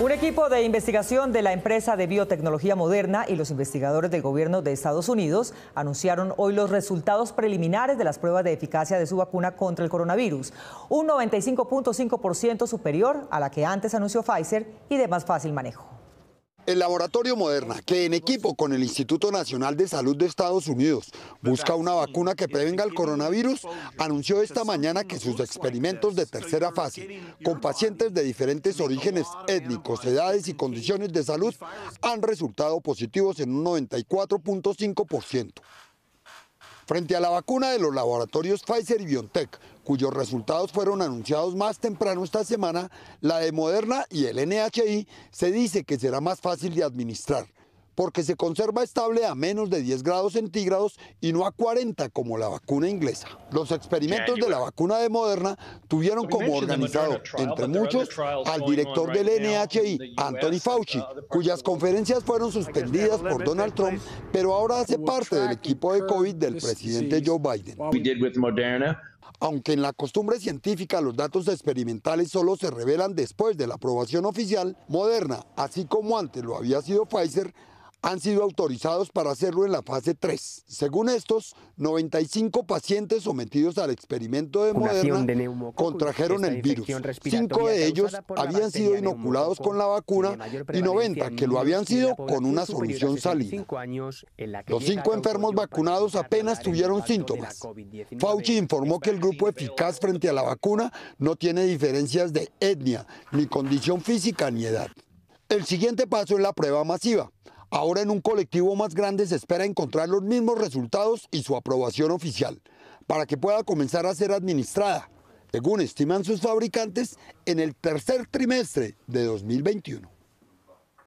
Un equipo de investigación de la empresa de biotecnología moderna y los investigadores del gobierno de Estados Unidos anunciaron hoy los resultados preliminares de las pruebas de eficacia de su vacuna contra el coronavirus, un 95.5% superior a la que antes anunció Pfizer y de más fácil manejo. El laboratorio Moderna, que en equipo con el Instituto Nacional de Salud de Estados Unidos busca una vacuna que prevenga el coronavirus, anunció esta mañana que sus experimentos de tercera fase, con pacientes de diferentes orígenes étnicos, edades y condiciones de salud, han resultado positivos en un 94.5%. Frente a la vacuna de los laboratorios Pfizer y BioNTech, cuyos resultados fueron anunciados más temprano esta semana, la de Moderna y el NHI se dice que será más fácil de administrar porque se conserva estable a menos de 10 grados centígrados y no a 40 como la vacuna inglesa. Los experimentos de la vacuna de Moderna tuvieron como organizador, entre muchos, al director del NHI, Anthony Fauci, cuyas conferencias fueron suspendidas por Donald Trump, pero ahora hace parte del equipo de COVID del presidente Joe Biden. Aunque en la costumbre científica los datos experimentales solo se revelan después de la aprobación oficial, Moderna, así como antes lo había sido Pfizer, han sido autorizados para hacerlo en la fase 3. Según estos, 95 pacientes sometidos al experimento de Moderna contrajeron el virus. Cinco de ellos habían sido inoculados con la vacuna y 90 que lo habían sido con una solución salina. Los cinco enfermos vacunados apenas tuvieron síntomas. Fauci informó que el grupo eficaz frente a la vacuna no tiene diferencias de etnia, ni condición física ni edad. El siguiente paso es la prueba masiva. Ahora en un colectivo más grande se espera encontrar los mismos resultados y su aprobación oficial, para que pueda comenzar a ser administrada, según estiman sus fabricantes, en el tercer trimestre de 2021.